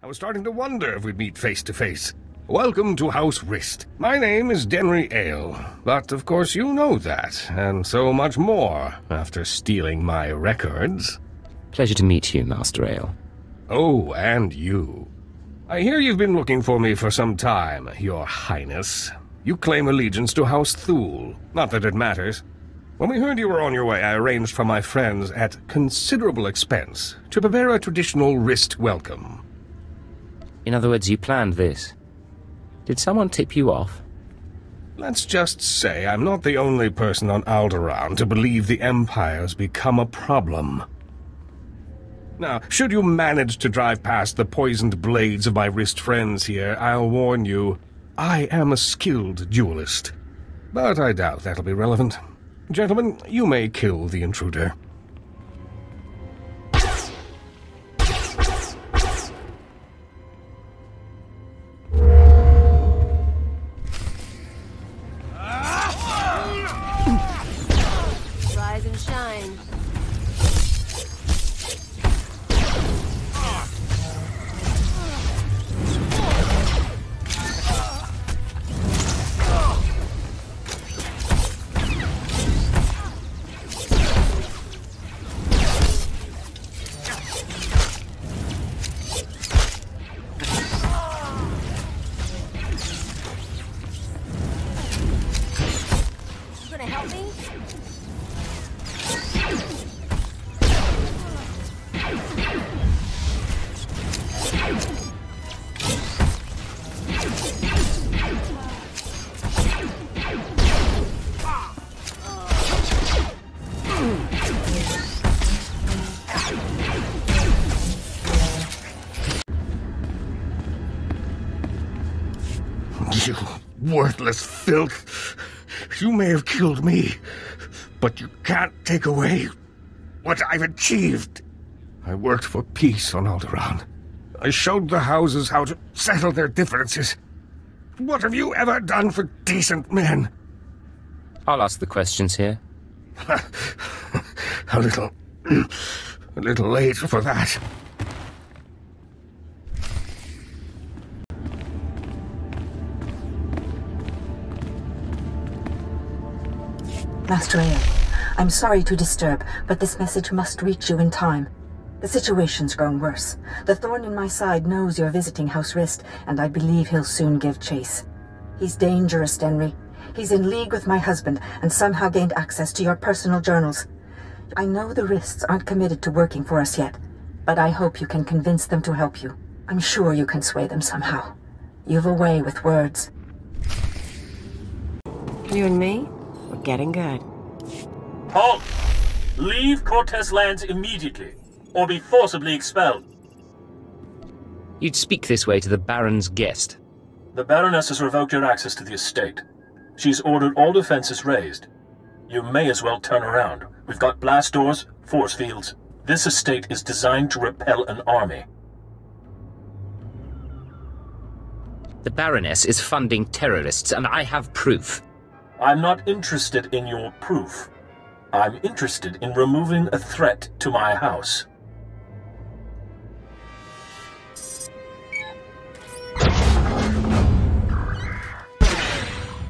I was starting to wonder if we'd meet face to face. Welcome to House Rist. My name is Denry Ale, but of course you know that, and so much more after stealing my records. Pleasure to meet you, Master Ale. Oh, and you. I hear you've been looking for me for some time, Your Highness. You claim allegiance to House Thul. Not that it matters. When we heard you were on your way, I arranged for my friends at considerable expense to prepare a traditional Rist welcome. In other words, you planned this. Did someone tip you off? Let's just say I'm not the only person on Alderaan to believe the Empire's become a problem. Now, should you manage to drive past the poisoned blades of my Rist friends here, I'll warn you, I am a skilled duelist. But I doubt that'll be relevant. Gentlemen, you may kill the intruder. Worthless filth! You may have killed me, but you can't take away what I've achieved. I worked for peace on Alderaan. I showed the houses how to settle their differences. What have you ever done for decent men? I'll ask the questions here. a little... a little late for that. Master Ale, I'm sorry to disturb, but this message must reach you in time. The situation's grown worse. The thorn in my side knows you're visiting House Rist, and I believe he'll soon give chase. He's dangerous, Denry. He's in league with my husband and somehow gained access to your personal journals. I know the Rists aren't committed to working for us yet, but I hope you can convince them to help you. I'm sure you can sway them somehow. You've a way with words. You and me, we're getting good. Halt! Leave Cortez lands immediately, or be forcibly expelled. You'd speak this way to the Baron's guest. The Baroness has revoked your access to the estate. She's ordered all defenses raised. You may as well turn around. We've got blast doors, force fields. This estate is designed to repel an army. The Baroness is funding terrorists, and I have proof. I'm not interested in your proof. I'm interested in removing a threat to my house.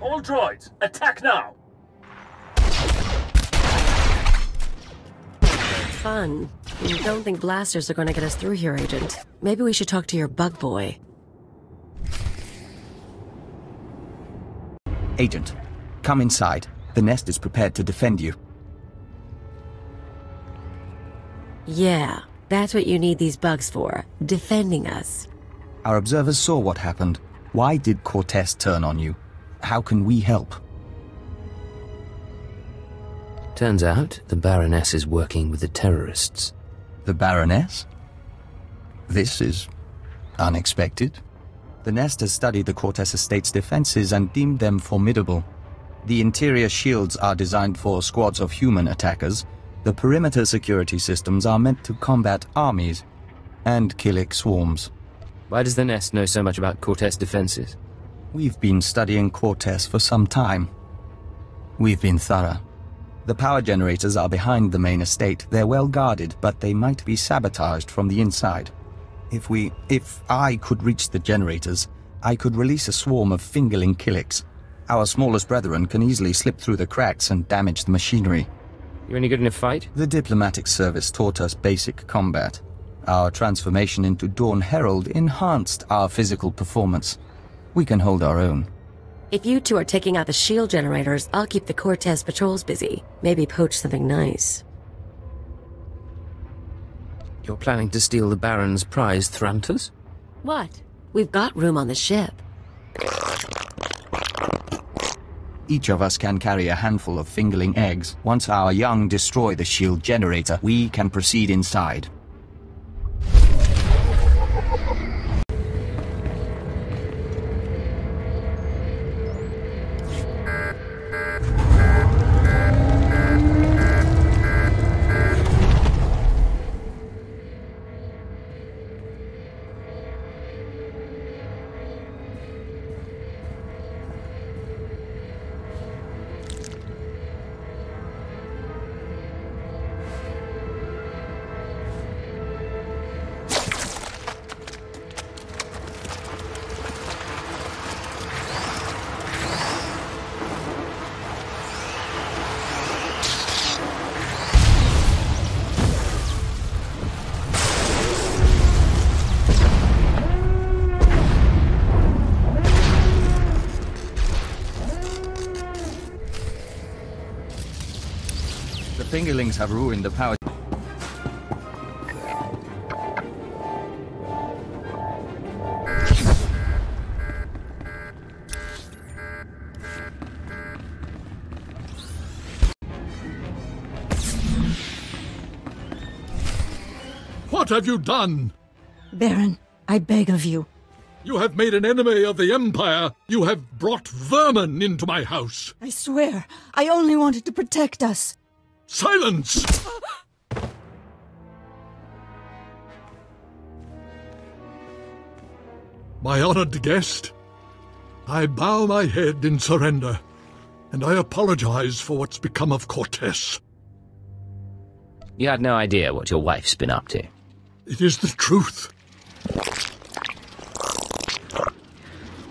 All droids, attack now! Fun. You don't think blasters are going to get us through here, Agent. Maybe we should talk to your bug boy. Agent, come inside. The nest is prepared to defend you. Yeah, that's what you need these bugs for. Defending us. Our observers saw what happened. Why did Cortez turn on you? How can we help? Turns out the Baroness is working with the terrorists. The Baroness? This is unexpected. The Nest has studied the Cortez Estate's defenses and deemed them formidable. The interior shields are designed for squads of human attackers. The perimeter security systems are meant to combat armies and Killik swarms. Why does the Nest know so much about Cortez defenses? We've been studying Cortez for some time. We've been thorough. The power generators are behind the main estate. They're well guarded, but they might be sabotaged from the inside. If we... if I could reach the generators, I could release a swarm of fingerling Killiks. Our smallest brethren can easily slip through the cracks and damage the machinery. You any good in a fight? The diplomatic service taught us basic combat. Our transformation into Dawn Herald enhanced our physical performance. We can hold our own. If you two are taking out the shield generators, I'll keep the Cortez patrols busy. Maybe poach something nice. You're planning to steal the Baron's prized Thranters? What? We've got room on the ship. Each of us can carry a handful of fingerling eggs. Once our young destroy the shield generator, we can proceed inside. Fingerlings have ruined the power. What have you done? Baron, I beg of you. You have made an enemy of the Empire. You have brought vermin into my house. I swear, I only wanted to protect us. Silence! My honored guest, I bow my head in surrender, and I apologize for what's become of Cortez. You had no idea what your wife's been up to. It is the truth.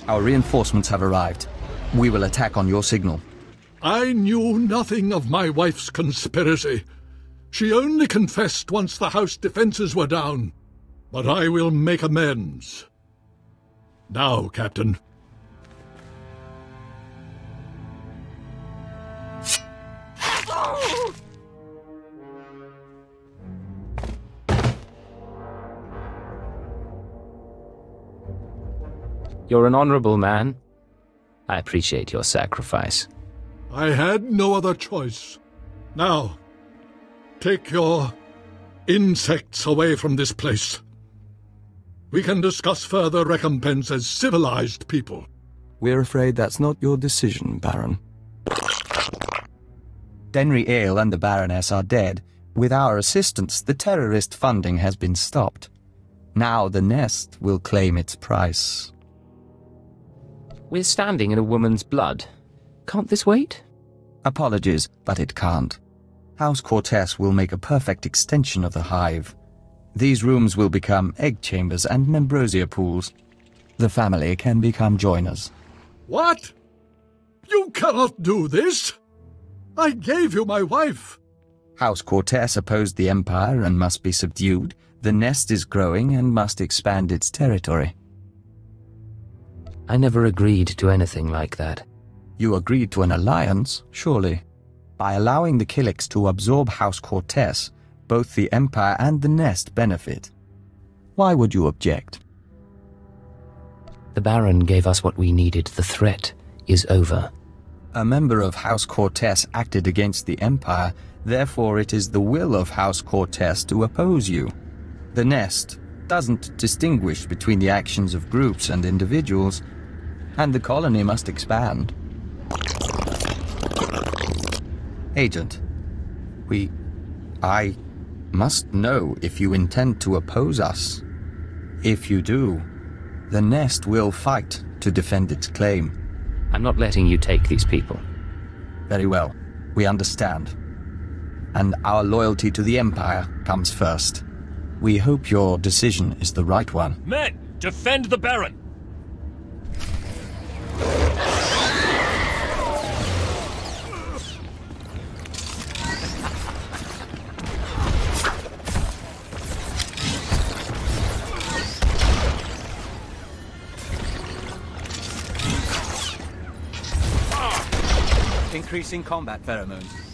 Our reinforcements have arrived. We will attack on your signal. I knew nothing of my wife's conspiracy. She only confessed once the house defenses were down. But I will make amends. Now, Captain. You're an honorable man. I appreciate your sacrifice. I had no other choice. Now, take your insects away from this place. We can discuss further recompense as civilized people. We're afraid that's not your decision, Baron. Denry Ale and the Baroness are dead. With our assistance, the terrorist funding has been stopped. Now the nest will claim its price. We're standing in a woman's blood. Can't this wait? Apologies, but it can't. House Cortez will make a perfect extension of the hive. These rooms will become egg chambers and membrosia pools. The family can become joiners. What? You cannot do this! I gave you my wife! House Cortez opposed the Empire and must be subdued. The nest is growing and must expand its territory. I never agreed to anything like that. You agreed to an alliance, surely. By allowing the Killiks to absorb House Cortez, both the Empire and the Nest benefit. Why would you object? The Baron gave us what we needed. The threat is over. A member of House Cortez acted against the Empire, therefore it is the will of House Cortez to oppose you. The Nest doesn't distinguish between the actions of groups and individuals, and the colony must expand. Agent, we... I must know if you intend to oppose us. If you do, the Nest will fight to defend its claim. I'm not letting you take these people. Very well. We understand. And our loyalty to the Empire comes first. We hope your decision is the right one. Men, defend the Baron! Increasing combat pheromones.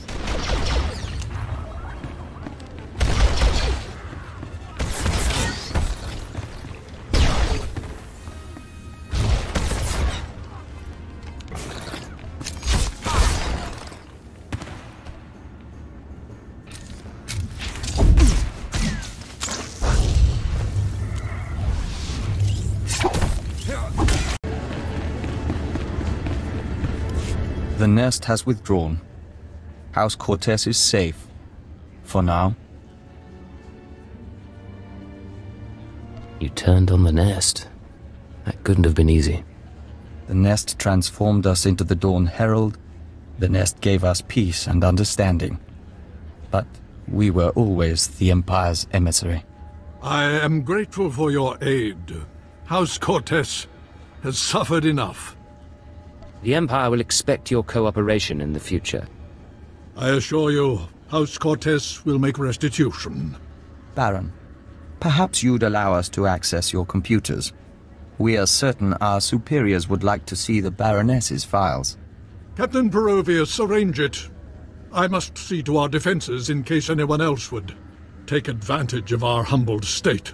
The nest has withdrawn. House Cortez is safe. For now. You turned on the nest. That couldn't have been easy. The nest transformed us into the Dawn Herald. The nest gave us peace and understanding. But we were always the Empire's emissary. I am grateful for your aid. House Cortez has suffered enough. The Empire will expect your cooperation in the future. I assure you, House Cortes will make restitution. Baron, perhaps you'd allow us to access your computers. We are certain our superiors would like to see the Baroness's files. Captain Perovius, arrange it. I must see to our defenses in case anyone else would take advantage of our humbled state.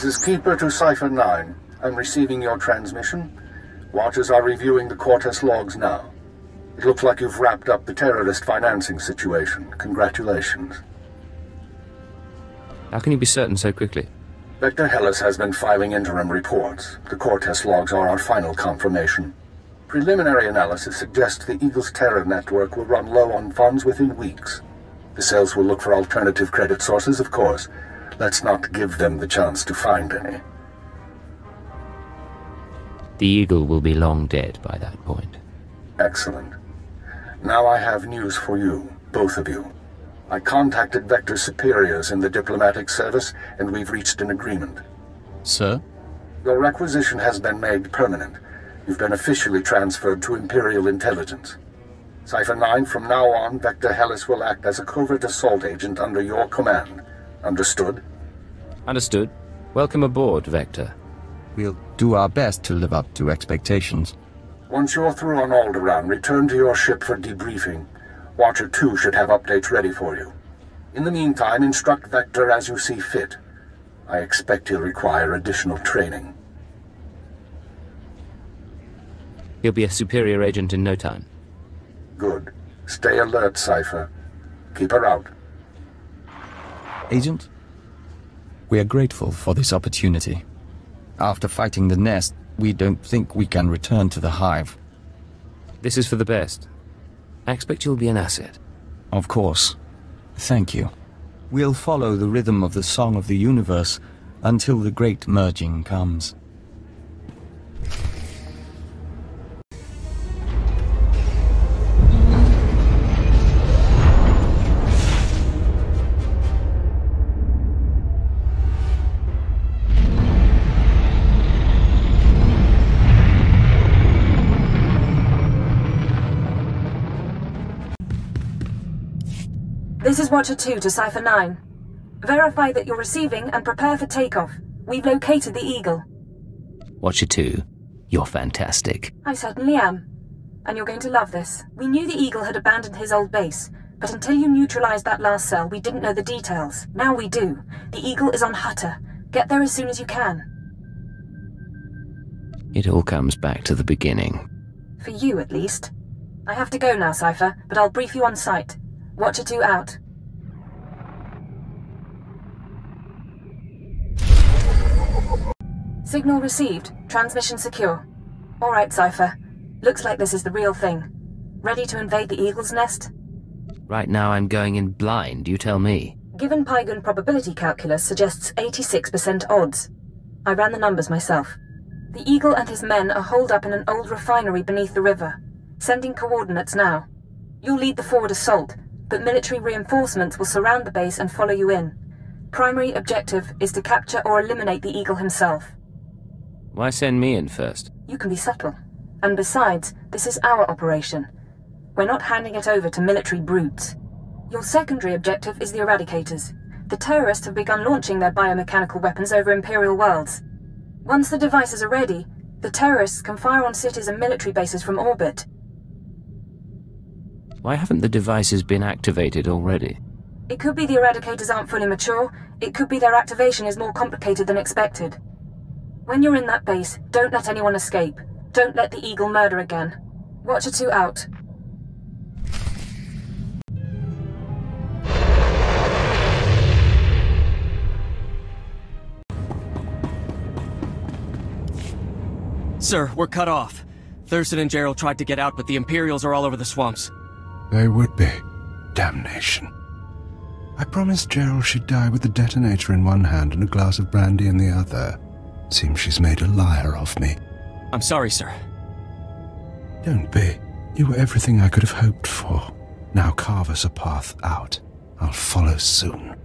This is Keeper to Cipher 9. I'm receiving your transmission. Watchers are reviewing the Cortes logs now. It looks like you've wrapped up the terrorist financing situation. Congratulations. How can you be certain so quickly? Vector Hyllus has been filing interim reports. The Cortes logs are our final confirmation. Preliminary analysis suggests the Eagle's terror network will run low on funds within weeks. The cells will look for alternative credit sources, of course. Let's not give them the chance to find any. The Eagle will be long dead by that point. Excellent. Now I have news for you, both of you. I contacted Vector's superiors in the diplomatic service, and we've reached an agreement. Sir? Your requisition has been made permanent. You've been officially transferred to Imperial Intelligence. Cipher 9, from now on, Vector Hyllus will act as a covert assault agent under your command. Understood? Understood. Welcome aboard, Vector. We'll do our best to live up to expectations. Once you're through on Alderaan, return to your ship for debriefing. Watcher 2 should have updates ready for you. In the meantime, instruct Vector as you see fit. I expect he'll require additional training. He'll be a superior agent in no time. Good. Stay alert, Cipher. Keep her out. Agent? We are grateful for this opportunity. After fighting the nest, we don't think we can return to the Hive. This is for the best. I expect you'll be an asset. Of course. Thank you. We'll follow the rhythm of the Song of the Universe until the great merging comes. Is Watcher 2 to Cipher 9. Verify that you're receiving and prepare for takeoff. We've located the Eagle. Watcher 2, you're fantastic. I certainly am. And you're going to love this. We knew the Eagle had abandoned his old base, but until you neutralized that last cell, we didn't know the details. Now we do. The Eagle is on Hutta. Get there as soon as you can. It all comes back to the beginning. For you, at least. I have to go now, Cipher, but I'll brief you on site. Watcher 2 out. Signal received. Transmission secure. All right, Cipher. Looks like this is the real thing. Ready to invade the Eagle's Nest? Right now I'm going in blind, you tell me. Given Pygon probability calculus suggests 86% odds. I ran the numbers myself. The Eagle and his men are holed up in an old refinery beneath the river. Sending coordinates now. You'll lead the forward assault, but military reinforcements will surround the base and follow you in. Primary objective is to capture or eliminate the Eagle himself. Why send me in first? You can be subtle. And besides, this is our operation. We're not handing it over to military brutes. Your secondary objective is the Eradicators. The terrorists have begun launching their biomechanical weapons over Imperial worlds. Once the devices are ready, the terrorists can fire on cities and military bases from orbit. Why haven't the devices been activated already? It could be the Eradicators aren't fully mature, it could be their activation is more complicated than expected. When you're in that base, don't let anyone escape. Don't let the Eagle murder again. Watcher 2 out. Sir, we're cut off. Thurston and Gerald tried to get out, but the Imperials are all over the swamps. They would be. Damnation. I promised Gerald she'd die with the detonator in one hand and a glass of brandy in the other. Seems she's made a liar of me. I'm sorry, sir. Don't be. You were everything I could have hoped for. Now carve us a path out. I'll follow soon.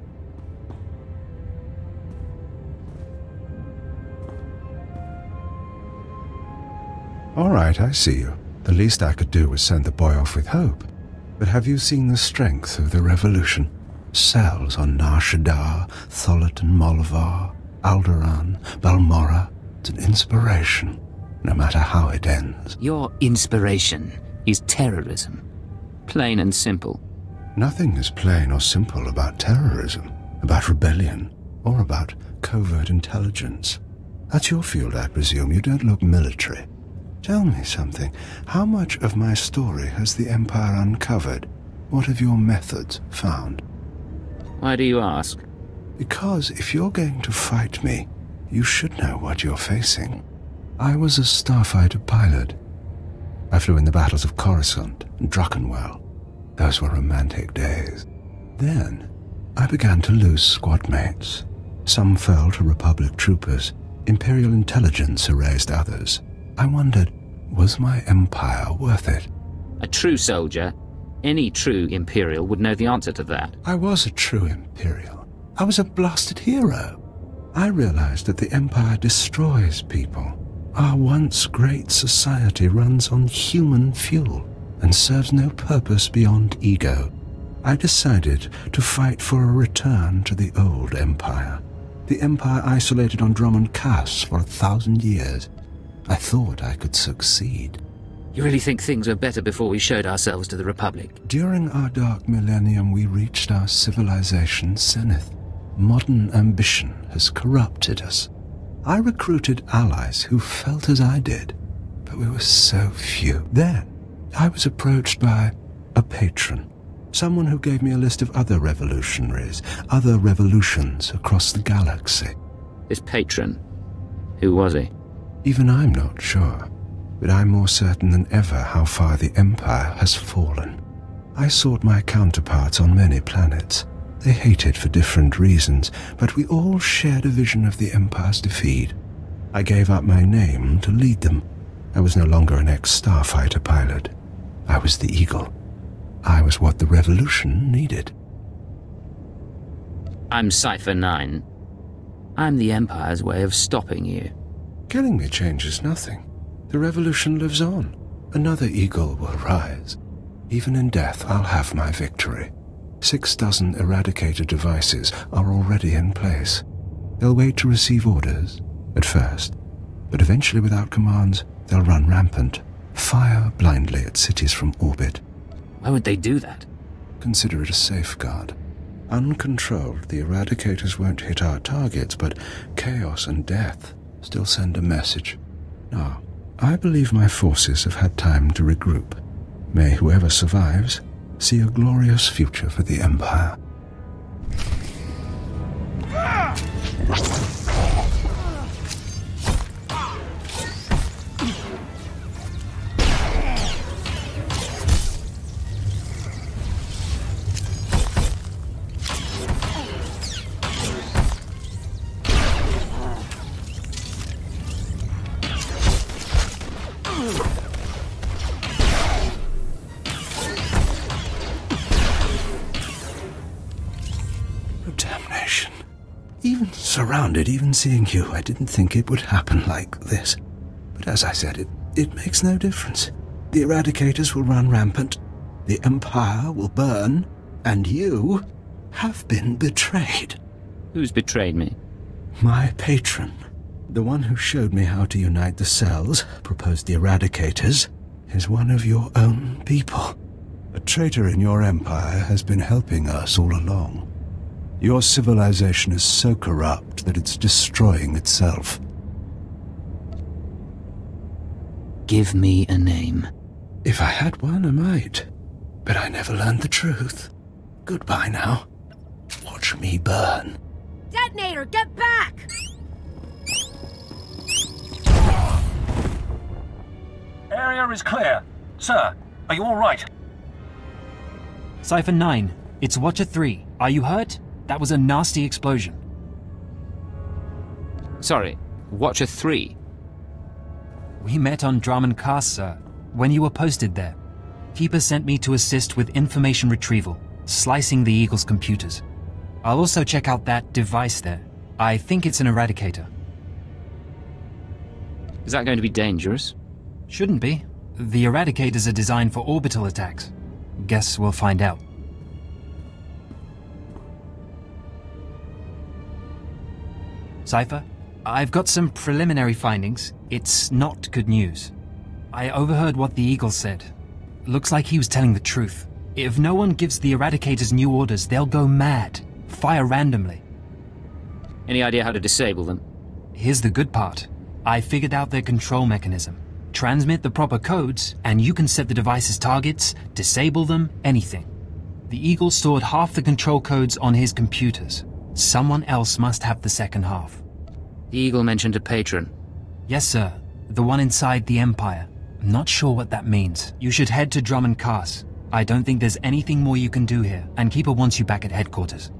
All right, I see you. The least I could do was send the boy off with hope. But have you seen the strength of the revolution? Cells on Nar Shaddaa, Tholet and Molvar, Alderaan, Balmorra. It's an inspiration, no matter how it ends. Your inspiration is terrorism. Plain and simple. Nothing is plain or simple about terrorism, about rebellion, or about covert intelligence. That's your field, I presume. You don't look military. Tell me something. How much of my story has the Empire uncovered? What have your methods found? Why do you ask? Because if you're going to fight me, you should know what you're facing. I was a starfighter pilot. I flew in the battles of Coruscant and Druckenwell. Those were romantic days. Then, I began to lose squad mates. Some fell to Republic troopers. Imperial intelligence erased others. I wondered, was my empire worth it? A true soldier, any true Imperial would know the answer to that. I was a true Imperial. I was a blasted hero. I realized that the Empire destroys people. Our once great society runs on human fuel and serves no purpose beyond ego. I decided to fight for a return to the old Empire. The Empire isolated on Dromund Kaas for a thousand years. I thought I could succeed. You really think things were better before we showed ourselves to the Republic? During our dark millennium, we reached our civilization's zenith. Modern ambition has corrupted us. I recruited allies who felt as I did, but we were so few. Then, I was approached by a patron, someone who gave me a list of other revolutionaries, other revolutions across the galaxy. This patron, who was he? Even I'm not sure, but I'm more certain than ever how far the Empire has fallen. I sought my counterparts on many planets. They hated for different reasons, but we all shared a vision of the Empire's defeat. I gave up my name to lead them. I was no longer an ex-starfighter pilot. I was the Eagle. I was what the Revolution needed. I'm Cipher 9. I'm the Empire's way of stopping you. Killing me changes nothing. The revolution lives on. Another eagle will rise. Even in death, I'll have my victory. Six dozen eradicator devices are already in place. They'll wait to receive orders, at first, but eventually without commands, they'll run rampant, fire blindly at cities from orbit. Why would they do that? Consider it a safeguard. Uncontrolled, the eradicators won't hit our targets, but chaos and death still send a message. Now, I believe my forces have had time to regroup. May whoever survives see a glorious future for the Empire. Oh, Even even seeing you, I didn't think it would happen like this. But as I said, it, it makes no difference. The Eradicators will run rampant, the Empire will burn, and you have been betrayed. Who's betrayed me? My patron. The one who showed me how to unite the cells, proposed the Eradicators, is one of your own people. A traitor in your empire has been helping us all along. Your civilization is so corrupt that it's destroying itself. Give me a name. If I had one, I might. But I never learned the truth. Goodbye now. Watch me burn. Detonator, get back! Area is clear. Sir, are you all right? Cipher 9, it's Watcher 3. Are you hurt? That was a nasty explosion. Sorry, Watcher 3. We met on Dromund Kaas, sir, when you were posted there. Keeper sent me to assist with information retrieval, slicing the Eagle's computers. I'll also check out that device there. I think it's an eradicator. Is that going to be dangerous? Shouldn't be. The eradicators are designed for orbital attacks. Guess we'll find out. Cipher, I've got some preliminary findings. It's not good news. I overheard what the Eagle said. Looks like he was telling the truth. If no one gives the Eradicators new orders, they'll go mad. Fire randomly. Any idea how to disable them? Here's the good part. I figured out their control mechanism. Transmit the proper codes, and you can set the device's targets, disable them, anything. The Eagle stored half the control codes on his computers. Someone else must have the second half. The Eagle mentioned a patron. Yes, sir. The one inside the Empire. I'm not sure what that means. You should head to Dromund Kaas. I don't think there's anything more you can do here, and Keeper wants you back at headquarters.